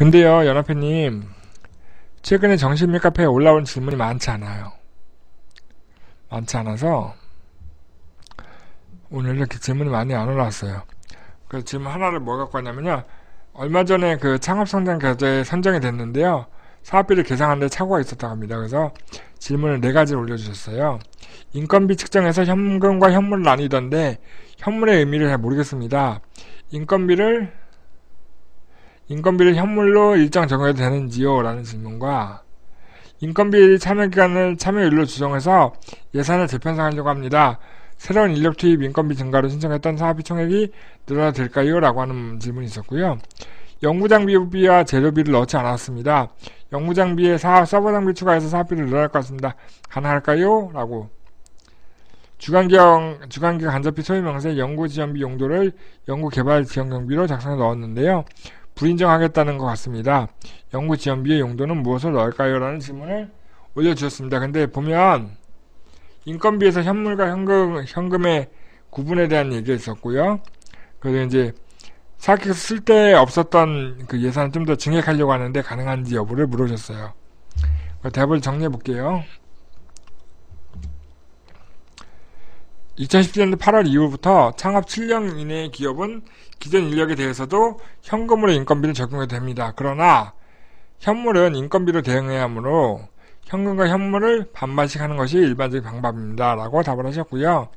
근데요, 연합회님. 최근에 정신미 카페에 올라온 질문이 많지 않아요. 많지 않아서 오늘 이렇게 질문이 많이 안 올라왔어요. 그래서 질문 하나를 뭐 갖고 왔냐면요. 얼마 전에 그 창업성장 과제 선정이 됐는데요. 사업비를 계산하는데 착오가 있었다고 합니다. 그래서 질문을 네 가지를 올려주셨어요. 인건비 측정에서 현금과 현물을 나뉘던데 현물의 의미를 잘 모르겠습니다. 인건비를 인건비를 현물로 일정 적용해도 되는지요? 라는 질문과 인건비 참여 기간을 참여율로 조정해서 예산을 재편성하려고 합니다. 새로운 인력 투입 인건비 증가로 신청했던 사업비 총액이 늘어나 될까요? 라고 하는 질문이 있었고요. 연구장비와 재료비를 넣지 않았습니다. 연구장비에 사, 서버 장비 추가해서 사업비를 늘어날 것 같습니다. 가능할까요? 라고 주간경, 주간경 간접비 소유명세 연구지원비 용도를 연구개발지원경비로 작성해 넣었는데요. 불인정하겠다는 것 같습니다. 연구 지원비의 용도는 무엇을 넣을까요? 라는 질문을 올려주셨습니다. 근데 보면 인건비에서 현물과 현금, 현금의 구분에 대한 얘기가 있었고요. 그리고 이제 사학에서 쓸때 없었던 그 예산을 좀 더 증액하려고 하는데 가능한지 여부를 물어주셨어요. 대답을 정리해 볼게요. 2017년도 8월 이후부터 창업 7년 이내의 기업은 기존 인력에 대해서도 현금으로 인건비를 적용해도 됩니다. 그러나 현물은 인건비로 대응해야 하므로 현금과 현물을 반반씩 하는 것이 일반적인 방법입니다. 라고 답을 하셨고요.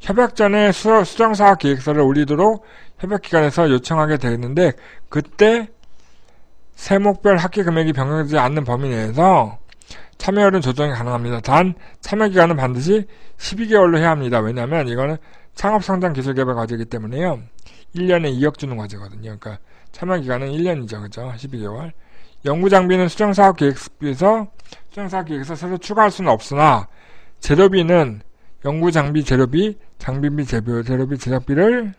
협약 전에 수, 정사업 계획서를 올리도록 협약기관에서 요청하게 되는데 그때 세목별 합계 금액이 변경되지 않는 범위 내에서 참여율은 조정이 가능합니다. 단 참여 기간은 반드시 12개월로 해야 합니다. 왜냐하면 이거는 창업 성장 기술 개발 과제이기 때문에요. 1년에 2억 주는 과제거든요. 그러니까 참여 기간은 1년이죠. 그죠? 12개월. 연구 장비는 수정 사업 계획서에서 수정 사업 계획에서 새로 추가할 수는 없으나 재료비는 연구 장비 재료비, 장비비 재료, 재료비 제작비를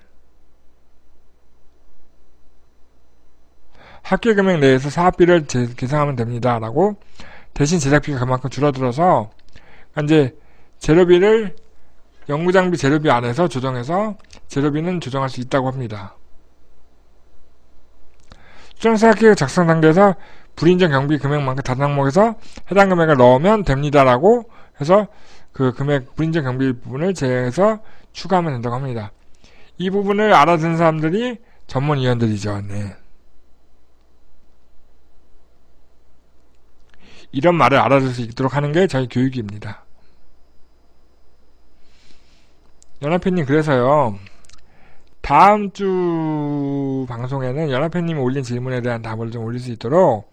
학계 금액 내에서 사업비를 제, 계산하면 됩니다. 라고 대신 제작비가 그만큼 줄어들어서 이제 재료비를 연구장비 재료비 안에서 조정해서 재료비는 조정할 수 있다고 합니다. 수정사학계획 작성 단계에서 불인정 경비 금액만큼 다른 항목에서 해당 금액을 넣으면 됩니다라고 해서 그 금액 불인정 경비 부분을 제외해서 추가하면 된다고 합니다. 이 부분을 알아듣는 사람들이 전문위원들이죠. 네. 이런 말을 알아들 수 있도록 하는 게 저희 교육입니다. 연합회님 그래서요. 다음 주 방송에는 연합회님이 올린 질문에 대한 답을 좀 올릴 수 있도록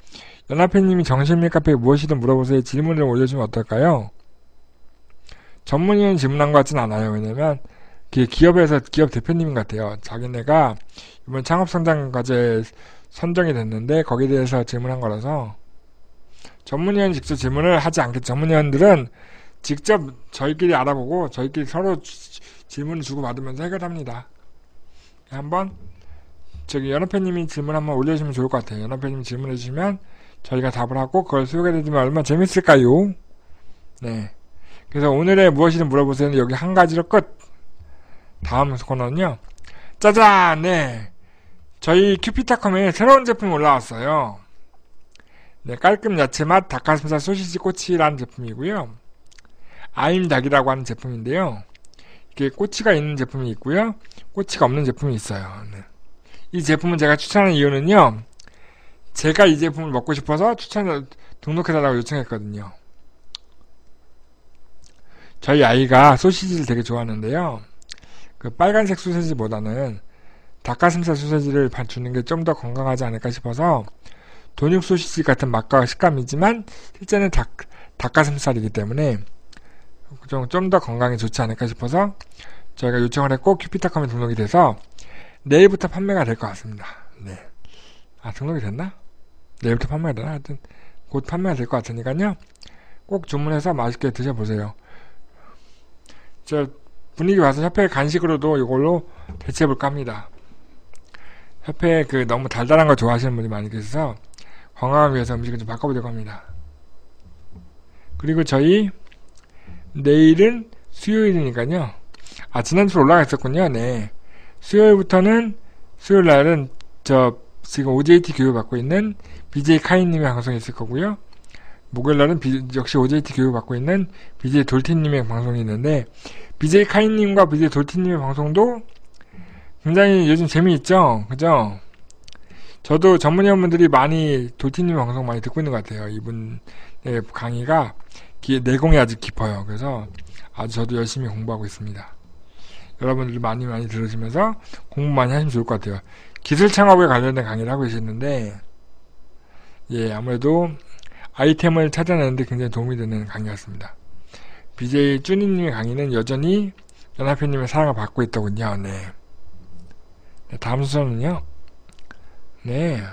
연합회님이 정신미 카페에 무엇이든 물어보세요 질문을 올려주면 어떨까요? 전문의는 질문한 것 같진 않아요. 왜냐면 기업에서 기업 대표님 같아요. 자기네가 이번 창업성장 과제 선정이 됐는데 거기에 대해서 질문한 거라서 전문의원 직접 질문을 하지 않겠죠. 전문의원들은 직접 저희끼리 알아보고 저희끼리 서로 질문을 주고받으면서 해결합니다. 한번 저기 연합회님이 질문 한번 올려주시면 좋을 것 같아요. 연합회님이 질문해 주시면 저희가 답을 하고 그걸 수요가 되면 얼마나 재밌을까요? 네. 그래서 오늘의 무엇이든 물어보세요. 여기 한 가지로 끝. 다음 코너는요. 짜잔! 네. 저희 큐피타컴에 새로운 제품이 올라왔어요. 네, 깔끔 야채맛 닭가슴살 소시지 꼬치라는 제품이고요. 아임 닭이라고 하는 제품인데요. 이게 꼬치가 있는 제품이 있고요. 꼬치가 없는 제품이 있어요. 네. 이 제품은 제가 추천하는 이유는요. 제가 이 제품을 먹고 싶어서 추천 등록해달라고 요청했거든요. 저희 아이가 소시지를 되게 좋아하는데요. 그 빨간색 소시지보다는 닭가슴살 소시지를 주는 게 좀 더 건강하지 않을까 싶어서 돈육 소시지 같은 맛과 식감이지만 실제는 닭, 닭가슴살이기 때문에 좀 더 건강에 좋지 않을까 싶어서 저희가 요청을 했고 큐피타컴에 등록이 돼서 내일부터 판매가 될 것 같습니다. 네. 아 등록이 됐나? 내일부터 판매가 되나? 하여튼 곧 판매가 될 것 같으니까요. 꼭 주문해서 맛있게 드셔보세요. 저 분위기 봐서 협회 간식으로도 이걸로 대체해볼까 합니다. 협회 그 너무 달달한 거 좋아하시는 분이 많이 계셔서 건강을 위해서 음식을 좀 바꿔보려고 합니다. 그리고 저희 내일은 수요일이니까요. 아 지난주에 올라가 있었군요. 네. 수요일부터는 수요일 날은 저 지금 OJT 교육 받고 있는 BJ 카이님의 방송이 있을 거고요. 목요일 날은 비- 역시 OJT 교육 받고 있는 BJ 돌티님의 방송이 있는데 BJ 카이님과 BJ 돌티님의 방송도 굉장히 요즘 재미있죠, 그죠? 저도 전문의원분들이 많이 돌티님 방송 많이 듣고 있는 것 같아요. 이분의 강의가 기- 내공이 아주 깊어요. 그래서 아주 저도 열심히 공부하고 있습니다. 여러분들 많이 많이 들으시면서 공부 많이 하시면 좋을 것 같아요. 기술 창업에 관련된 강의를 하고 계시는데, 예, 아무래도 아이템을 찾아내는데 굉장히 도움이 되는 강의였습니다. BJ 쭈니님의 강의는 여전히 연합회님의 사랑을 받고 있더군요. 네. 네, 다음 순서는요. 네.